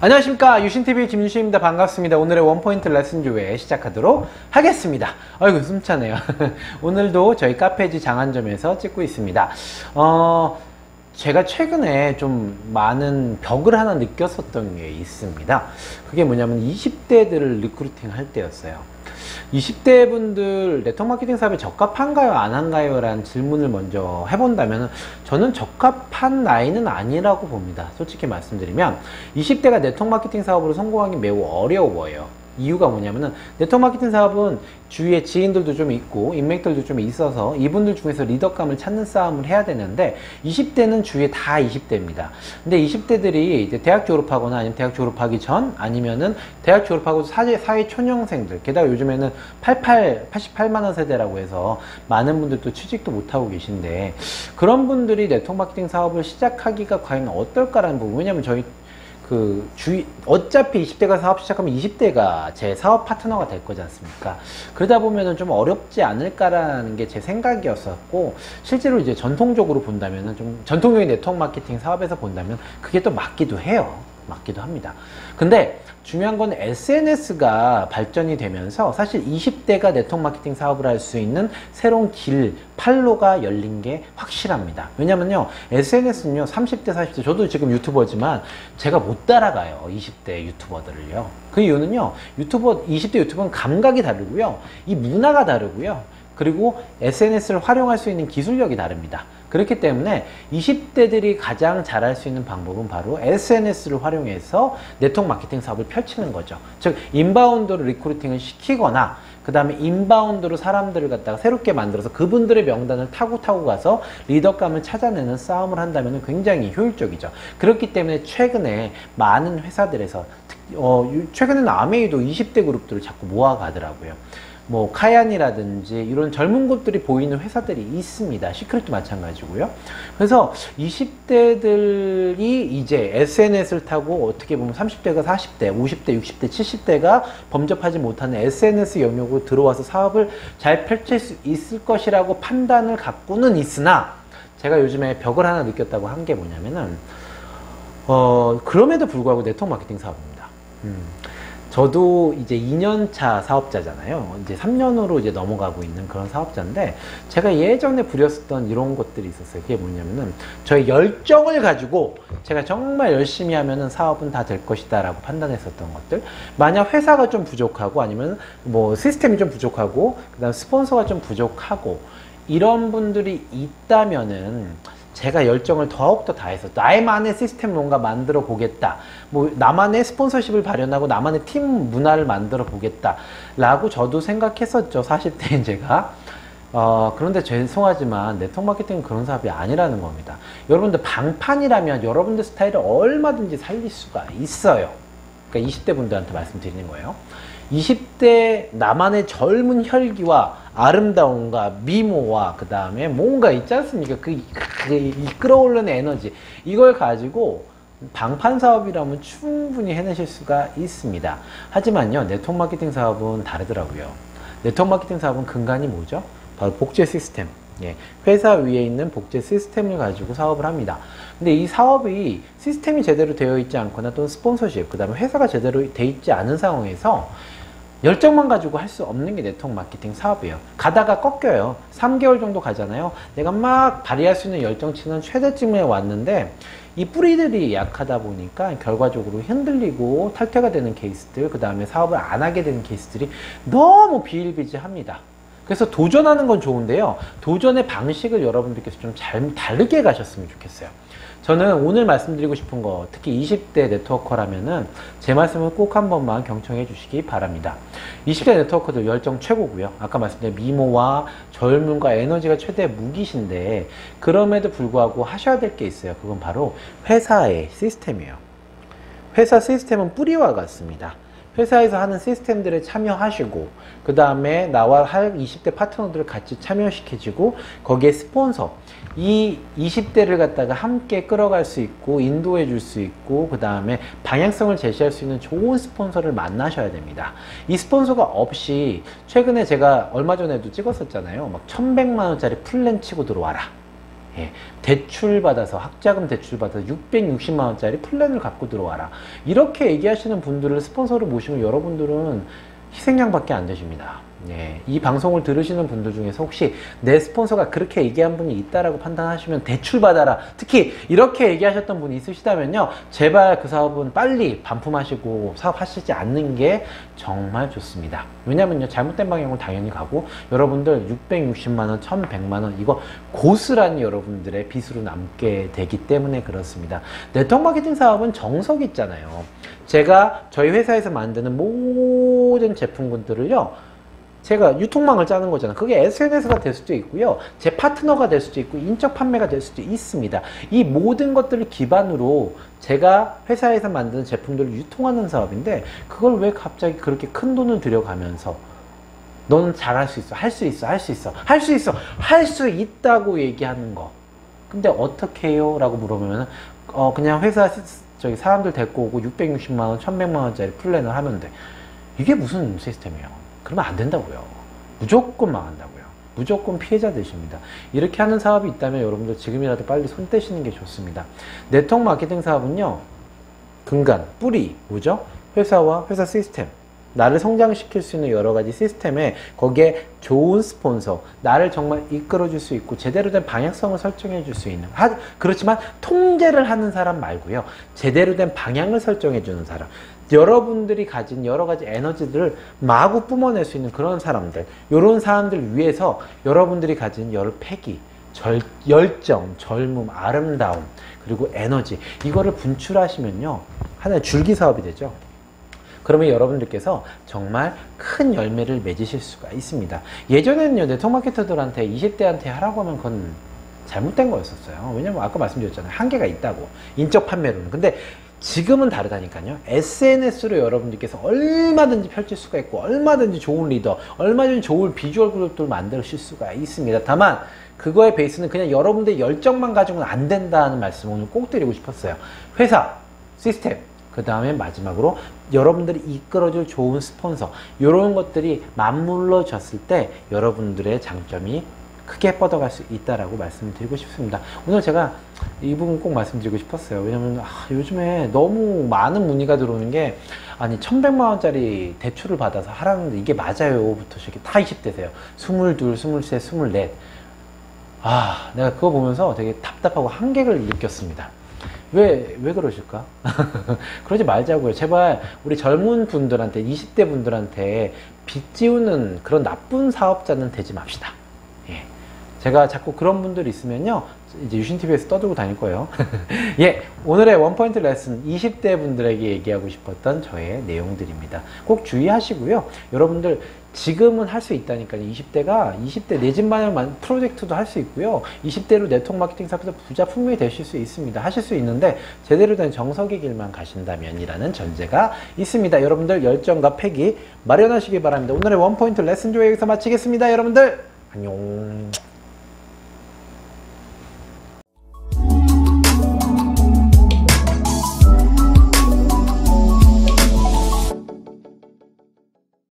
안녕하십니까. 유신TV 김유신입니다. 반갑습니다. 오늘의 원포인트 레슨 주에 시작하도록 하겠습니다. 아이고 숨차네요. 오늘도 저희 카페지 장안점에서 찍고 있습니다. 어 제가 최근에 좀 많은 벽을 하나 느꼈었던 게 있습니다. 그게 뭐냐면 20대들을 recruiting 할 때였어요 20대 분들 네트워크 마케팅 사업에 적합한가요? 안 한가요? 라는 질문을 먼저 해본다면 저는 적합한 나이는 아니라고 봅니다. 솔직히 말씀드리면 20대가 네트워크 마케팅 사업으로 성공하기 매우 어려워요 이유가 뭐냐면은 네트워크 마케팅 사업은 주위에 지인들도 좀 있고 인맥들도 좀 있어서 이분들 중에서 리더감을 찾는 싸움을 해야 되는데 20대는 주위에 다 20대입니다. 근데 20대들이 이제 대학 졸업하거나 아니면 대학 졸업하기 전 아니면은 대학 졸업하고 사회, 사회 초년생들 게다가 요즘에는 88, 88만 원 세대라고 해서 많은 분들도 취직도 못하고 계신데 그런 분들이 네트워크 마케팅 사업을 시작하기가 과연 어떨까라는 부분 왜냐면 저희 그 주위 어차피 20대가 사업 시작하면 20대가 제 사업 파트너가 될 거지 않습니까? 그러다 보면은 좀 어렵지 않을까라는 게 제 생각이었었고 실제로 이제 전통적으로 본다면은 좀 전통적인 네트워크 마케팅 사업에서 본다면 그게 또 맞기도 해요. 맞기도 합니다. 근데 중요한 건 SNS가 발전이 되면서 사실 20대가 네트워크 마케팅 사업을 할 수 있는 새로운 길, 판로가 열린 게 확실합니다. 왜냐면요, SNS는요, 30대, 40대, 저도 지금 유튜버지만 제가 못 따라가요. 20대 유튜버들을요. 그 이유는요, 유튜버, 20대 유튜버는 감각이 다르고요, 이 문화가 다르고요, 그리고 SNS를 활용할 수 있는 기술력이 다릅니다. 그렇기 때문에 20대들이 가장 잘할 수 있는 방법은 바로 SNS를 활용해서 네트워크 마케팅 사업을 펼치는 거죠. 즉 inbound로 recruiting을 시키거나 그 다음에 inbound로 사람들을 갖다가 새롭게 만들어서 그분들의 명단을 타고 타고 가서 리더감을 찾아내는 싸움을 한다면 굉장히 효율적이죠. 그렇기 때문에 최근에 많은 회사들에서 어, 최근에는 아메이도 20대 그룹들을 자꾸 모아가더라고요. 뭐 카얀이라든지 이런 젊은 곳들이 보이는 회사들이 있습니다. 시크릿도 마찬가지고요. 그래서 20대들이 이제 SNS를 타고 어떻게 보면 30대가 40대, 50대, 60대, 70대가 범접하지 못하는 SNS 영역으로 들어와서 사업을 잘 펼칠 수 있을 것이라고 판단을 갖고는 있으나 제가 요즘에 벽을 하나 느꼈다고 한 게 뭐냐면은 어 그럼에도 불구하고 네트워크 마케팅 사업입니다. 음. 저도 이제 2년차 사업자잖아요. 이제 3년으로 이제 넘어가고 있는 그런 사업자인데 제가 예전에 부렸었던 이런 것들이 있었어요. 그게 뭐냐면은 저의 열정을 가지고 제가 정말 열심히 하면은 사업은 다 될 것이다라고 판단했었던 것들. 만약 회사가 좀 부족하고 아니면 뭐 시스템이 좀 부족하고 그다음 스폰서가 좀 부족하고 이런 분들이 있다면은 제가 열정을 더욱더 다해서 나만의 시스템 뭔가 만들어 보겠다. 뭐 나만의 스폰서십을 발현하고 나만의 팀 문화를 만들어 보겠다. 라고 저도 생각했었죠. 40대인 제가. 어, 그런데 죄송하지만 네트워크 마케팅은 그런 사업이 아니라는 겁니다. 여러분들 방판이라면 여러분들 스타일을 얼마든지 살릴 수가 있어요. 그러니까 20대 분들한테 말씀드리는 거예요. 20대 나만의 젊은 혈기와 아름다움과 미모와 그 다음에 뭔가 있지 않습니까? 그, 그 이끌어오르는 에너지 이걸 가지고 방판 사업이라면 충분히 해내실 수가 있습니다. 하지만요 네트워크 마케팅 사업은 다르더라고요. 네트워크 마케팅 사업은 근간이 뭐죠? 바로 복제 시스템. 예, 회사 위에 있는 복제 시스템을 가지고 사업을 합니다. 근데 이 사업이 시스템이 제대로 되어 있지 않거나 또는 스폰서십, 그 다음에 회사가 제대로 되어 있지 않은 상황에서 열정만 가지고 할 수 없는 게 네트워크 마케팅 사업이에요. 가다가 꺾여요. 3개월 정도 가잖아요. 내가 막 발휘할 수 있는 열정치는 최대쯤에 왔는데 이 뿌리들이 약하다 보니까 결과적으로 흔들리고 탈퇴가 되는 케이스들, 그 다음에 사업을 안 하게 되는 케이스들이 너무 비일비재합니다. 그래서 도전하는 건 좋은데요. 도전의 방식을 여러분들께서 좀 잘 다르게 가셨으면 좋겠어요. 저는 오늘 말씀드리고 싶은 거 특히 20대 네트워커라면은 제 말씀을 꼭 한 번만 경청해 주시기 바랍니다. 20대 네트워커들 열정 최고고요. 아까 말씀드린 미모와 젊음과 에너지가 최대 무기신데 그럼에도 불구하고 하셔야 될 게 있어요. 그건 바로 회사의 시스템이에요. 회사 시스템은 뿌리와 같습니다. 회사에서 하는 시스템들에 참여하시고 그 다음에 나와 할 20대 파트너들을 같이 참여시켜주고 거기에 스폰서 이 20대를 갖다가 함께 끌어갈 수 있고 인도해 줄 수 있고 그 다음에 방향성을 제시할 수 있는 좋은 스폰서를 만나셔야 됩니다. 이 스폰서가 없이 최근에 제가 얼마 전에도 찍었었잖아요. 막 1100만 원짜리 플랜 치고 들어와라. 예, 대출 받아서 학자금 대출 받아서 660만 원짜리 플랜을 갖고 들어와라. 이렇게 얘기하시는 분들을 스폰서로 모시면 여러분들은 희생양밖에 안 되십니다. 예, 이 방송을 들으시는 분들 중에서 혹시 내 스폰서가 그렇게 얘기한 분이 있다라고 판단하시면 대출 받아라. 특히 이렇게 얘기하셨던 분이 있으시다면요. 제발 그 사업은 빨리 반품하시고 사업하시지 않는 게 정말 좋습니다. 왜냐면요. 잘못된 방향으로 당연히 가고 여러분들 660만 원, 1100만 원 이거 고스란히 여러분들의 빚으로 남게 되기 때문에 그렇습니다. 네트워크 마케팅 사업은 정석이 있잖아요. 제가 저희 회사에서 만드는 모든 제품군들을요. 제가 유통망을 짜는 거잖아. 그게 SNS가 될 수도 있고요. 제 파트너가 될 수도 있고, 인적 판매가 될 수도 있습니다. 이 모든 것들을 기반으로 제가 회사에서 만드는 제품들을 유통하는 사업인데, 그걸 왜 갑자기 그렇게 큰 돈을 들여가면서 너는 잘할 수 있어, 할 수 있어, 할 수 있어, 할 수 있어, 할 수 있다고 얘기하는 거. 근데 어떻게 해요? 라고 물어보면, 어, 그냥 회사, 저기 사람들 데리고 오고 660만원, 1100만원짜리 플랜을 하면 돼. 이게 무슨 시스템이에요? 그러면 안 된다고요. 무조건 망한다고요. 무조건 피해자 되십니다. 이렇게 하는 사업이 있다면 여러분들 지금이라도 빨리 손 떼시는 게 좋습니다. 네트워크 마케팅 사업은요. 근간, 뿌리, 뭐죠? 회사와 회사 시스템. 나를 성장시킬 수 있는 여러 가지 시스템에 거기에 좋은 스폰서, 나를 정말 이끌어줄 수 있고 제대로 된 방향성을 설정해 줄 수 있는. 하, 그렇지만 통제를 하는 사람 말고요. 제대로 된 방향을 설정해 주는 사람. 여러분들이 가진 여러 가지 에너지들을 마구 뿜어낼 수 있는 그런 사람들, 이런 사람들 위해서 여러분들이 가진 여러 패기, 절, 열정, 젊음, 아름다움, 그리고 에너지, 이거를 분출하시면요. 하나의 줄기 사업이 되죠. 그러면 여러분들께서 정말 큰 열매를 맺으실 수가 있습니다. 예전에는요, 네트워크 마케터들한테 20대한테 하라고 하면 그건 잘못된 거였었어요. 왜냐면 아까 말씀드렸잖아요. 한계가 있다고. 인적 판매로는. 근데 지금은 다르다니까요. SNS로 여러분들께서 얼마든지 펼칠 수가 있고, 얼마든지 좋은 리더, 얼마든지 좋은 비주얼 그룹들을 만드실 수가 있습니다. 다만, 그거의 베이스는 그냥 여러분들의 열정만 가지고는 안 된다는 말씀을 오늘 꼭 드리고 싶었어요. 회사, 시스템, 그 다음에 마지막으로 여러분들이 이끌어줄 좋은 스폰서, 이런 것들이 맞물러졌을 때 여러분들의 장점이 크게 뻗어갈 수 있다라고 말씀을 드리고 싶습니다. 오늘 제가 이 부분 꼭 말씀드리고 싶었어요. 왜냐면 아, 요즘에 너무 많은 문의가 들어오는 게 아니 1100만 원짜리 대출을 받아서 하라는데 이게 맞아요?부터 이렇게 다 20대세요. 22, 23, 24. 아, 내가 그거 보면서 되게 답답하고 한계를 느꼈습니다. 왜, 왜 그러실까? 그러지 말자고요. 제발 우리 젊은 분들한테, 20대 분들한테 빚 지우는 그런 나쁜 사업자는 되지 맙시다. 제가 자꾸 그런 분들이 있으면요. 이제 유신TV에서 떠들고 다닐 거예요. 예, 오늘의 원포인트 레슨 20대 분들에게 얘기하고 싶었던 저의 내용들입니다. 꼭 주의하시고요. 여러분들 지금은 할 수 있다니까요. 20대가 20대 내 집 마련 프로젝트도 할 수 있고요. 20대로 네트워크 마케팅 사업에서 부자 품이 되실 수 있습니다. 하실 수 있는데 제대로 된 정석의 길만 가신다면이라는 전제가 있습니다. 여러분들 열정과 패기 마련하시기 바랍니다. 오늘의 원포인트 레슨 조회 여기서 마치겠습니다. 여러분들 안녕.